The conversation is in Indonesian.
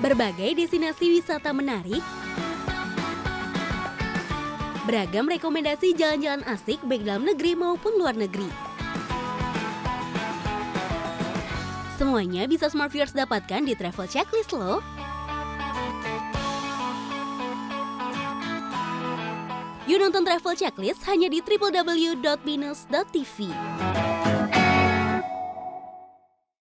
berbagai destinasi wisata menarik, beragam rekomendasi jalan-jalan asik baik dalam negeri maupun luar negeri. Semuanya bisa Smart Viewers dapatkan di Travel Checklist loh. Yuk nonton Travel Checklist hanya di www.binus.tv.